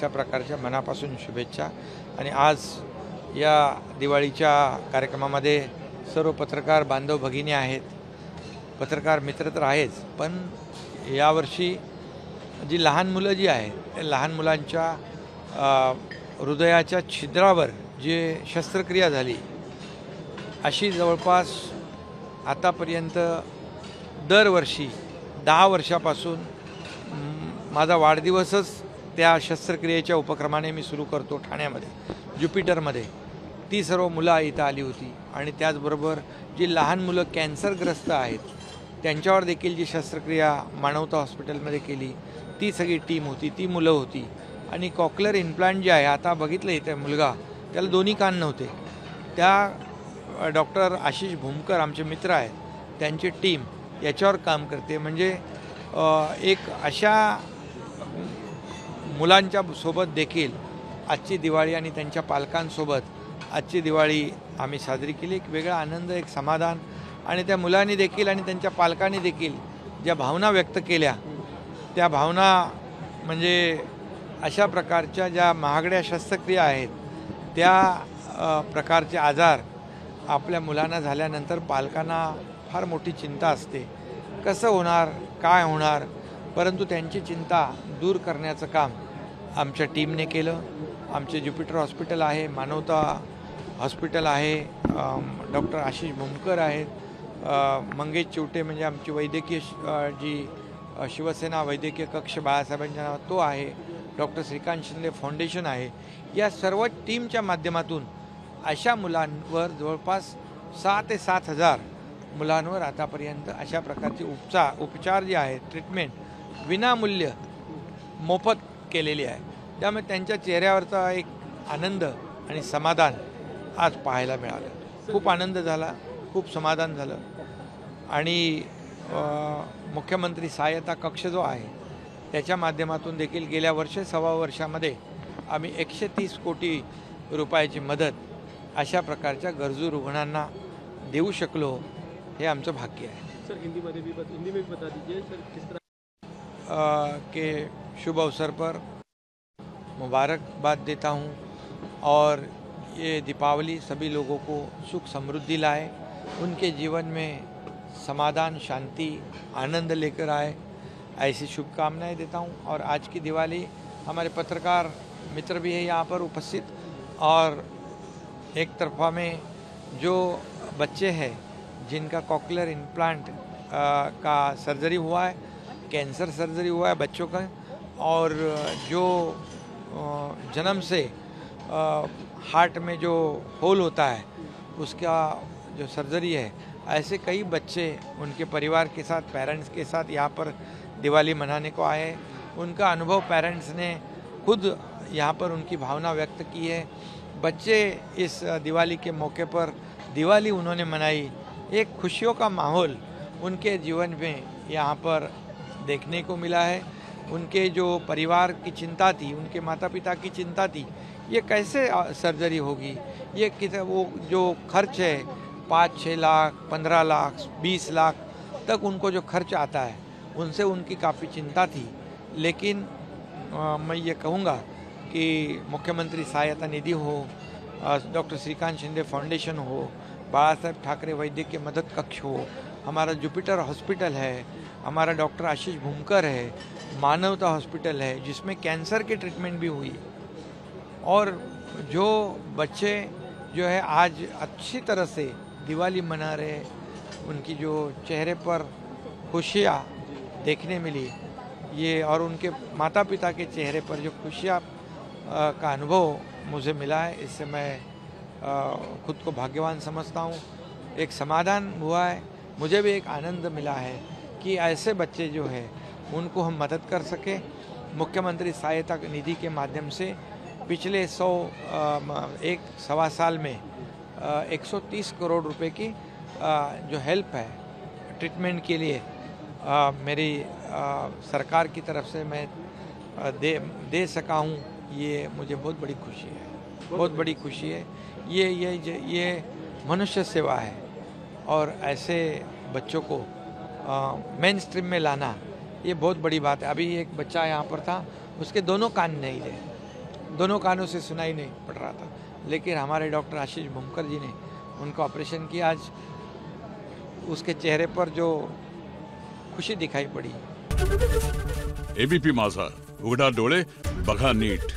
अशा प्रकारच्या मनापासून शुभेच्छा. आणि आज या दिवाळीच्या कार्यक्रमामध्ये सर्व पत्रकार बांधव भगिनी आहेत. पत्रकार मित्र तर आहेच पण यावर्षी जी लहान मुलं जी आहेत त्या लहान मुलांच्या हृदयाच्या छिद्रावर जे शस्त्रक्रिया झाली अशी जवळपास आतापर्यंत दरवर्षी दहा वर्षापासून माझा वाढदिवसच त्या शस्त्रक्रियेच्या उपक्रमाने मी सुरू करतो ठाण्यामध्ये ज्युपिटरमध्ये. ती सर्व मुलं इथं आली होती आणि त्याचबरोबर जी लहान मुलं कॅन्सरग्रस्त आहेत त्यांच्यावर देखील जी शस्त्रक्रिया मानवता हॉस्पिटलमध्ये केली ती सगळी टीम होती ती मुलं होती. आणि कॉकलर इम्प्लांट जे आहे आता बघितलं इथे मुलगा त्याला दोन्ही कान नव्हते. त्या डॉक्टर आशिष भूमकर आमचे मित्र आहेत त्यांची टीम याच्यावर काम करते. म्हणजे एक अशा मुलांच्या सोबत देखील आजची दिवाळी आणि त्यांच्या पालकांसोबत आजची दिवाळी आम्ही साजरी केली. एक वेगळा आनंद एक समाधान. आणि त्या मुलांनी देखील आणि त्यांच्या पालकांनी देखील ज्या भावना व्यक्त केल्या त्या भावना म्हणजे अशा प्रकारच्या ज्या महागड्या शस्त्रक्रिया आहेत त्या प्रकारचे आजार आपल्या मुलांना झाल्यानंतर पालकांना फार मोठी चिंता असते. कसं होणार काय होणार परंतु त्यांची चिंता दूर करण्याचं काम आमच्या टीमने केलं. आमचे ज्युपिटर हॉस्पिटल आहे मानवता हॉस्पिटल आहे डॉक्टर आशिष भुमकर आहेत मंगेश चिवटे म्हणजे आमची वैद्यकीय श- जी शिवसेना वैद्यकीय कक्ष बाळासाहेबांच्या नावात तो आहे डॉक्टर श्रीकांत शिंदे फाउंडेशन आहे. या सर्व टीमच्या माध्यमातून अशा मुलांवर जवळपास सहा ते सात हजार मुलांवर आतापर्यंत अशा प्रकारचे उपचार उपचार जे आहेत ट्रीटमेंट विनामूल्य मोफत केलेली आहे. त्यामुळे त्यांच्या चेहऱ्यावरचा एक आनंद आणि समाधान आज पाहायला मिळालं. खूप आनंद झाला खूप समाधान झालं. आणि मुख्यमंत्री सहाय्यता कक्ष जो आहे त्याच्या माध्यमातून देखील गेल्या वर्ष सव्वा वर्षामध्ये आम्ही एकशे तीस कोटी रुपयाची मदत अशा प्रकारच्या गरजू रुग्णांना देऊ शकलो हे आमचं भाग्य आहे. सर हिंदी में भी बत- हिंदी में भी बता दीजिए सर किस तरह अ, के शुभ अवसर पर मुबारकबाद देता हूँ और ये दीपावली सभी लोगों को सुख समृद्धि लाए, उनके जीवन में समाधान, शांति, आनंद लेकर आए, ऐसी शुभकामनाएँ देता हूँ। और आज की दिवाली हमारे पत्रकार मित्र भी है यहाँ पर उपस्थित और एक तरफा में जो बच्चे हैं जिनका कॉकलर इम्प्लांट का सर्जरी हुआ है कैंसर सर्जरी हुआ है बच्चों का और जो जन्म से हार्ट में जो होल होता है, उसका जो सर्जरी है, ऐसे कई बच्चे उनके परिवार के साथ, पेरेंट्स के साथ यहाँ पर दिवाली मनाने को आए उनका अनुभव पेरेंट्स ने खुद यहाँ पर उनकी भावना व्यक्त की है। बच्चे इस दिवाली के मौके पर दिवाली उन्होंने मनाई। एक खुशियों का माहौल उनके जीवन में यहाँ पर देखने को मिला है। उनके जो परिवार की चिंता थी उनके माता पिता की चिंता थी ये कैसे सर्जरी होगी? ये कित वो जो खर्च है पाँच छः लाख पंद्रह लाख बीस लाख तक उनको जो खर्च आता है उनसे उनकी काफ़ी चिंता थी। लेकिन अ, मैं ये कहूँगा कि मुख्यमंत्री सहायता निधि हो डॉक्टर श्रीकांत शिंदे फाउंडेशन हो बाला साहेब ठाकरे वैद्यकीय मदद कक्ष हो हमारा जुपिटर हॉस्पिटल है, हमारा डॉक्टर आशीष भूमकर है, मानवता हॉस्पिटल है, जिसमें कैंसर की ट्रीटमेंट भी हुई। और जो बच्चे जो है, आज अच्छी तरह से दिवाली मना रहे उनकी जो चेहरे पर खुशियाँ देखने मिली, ये और उनके माता पिता के चेहरे पर जो खुशियाँ का अनुभव मुझे मिला है, इससे मैं खुद को भाग्यवान समझता हूँ। एक समाधान हुआ है मुझे भी एक आनंद मिला है कि ऐसे बच्चे जो है उनको हम मदद कर सके। मुख्यमंत्री सहायता निधि के माध्यम से पिछले सौ एक सवा साल में अ, 130 करोड़ रुपए की जो हेल्प है ट्रीटमेंट के लिए मेरी सरकार की तरफ़ से मैं दे दे सका हूँ ये मुझे बहुत बड़ी खुशी है। बहुत बड़ी खुशी है। ये ये- ये मनुष्य सेवा है। और ऐसे बच्चों को मेन स्ट्रीम में लाना, ये बहुत बड़ी बात है। अभी एक बच्चा यहाँ पर था, उसके दोनों कान नहीं थे। दोनों कानों से सुनाई नहीं पड़ रहा था। लेकिन हमारे डॉक्टर आशीष भूमकर जी ने उनका ऑपरेशन किया। आज उसके चेहरे पर जो खुशी दिखाई पड़ी। एबीपी माझा उघडा डोळे बघा नीट।